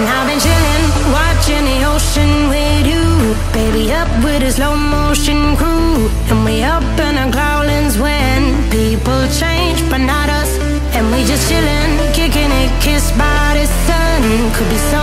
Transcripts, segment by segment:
And I've been chillin', watching the ocean with you. Baby, up with a slow motion crew. And we up in our growlings when people change, but not us. And we just chillin', kicking it, kiss by the sun. Could be so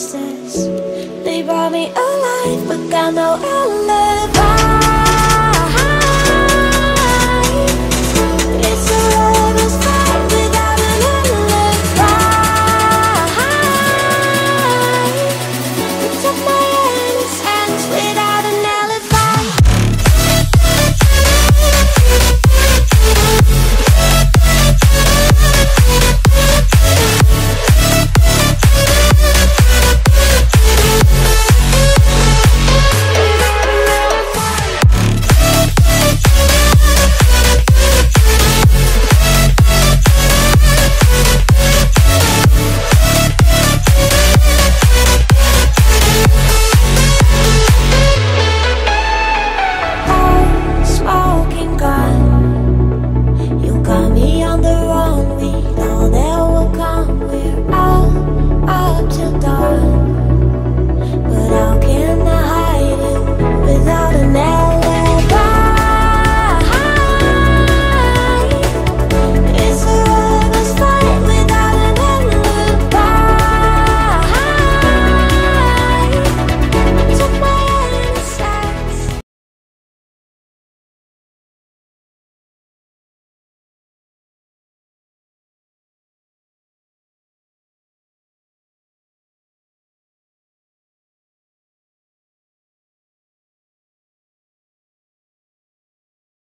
They brought me alive, but I know I'll live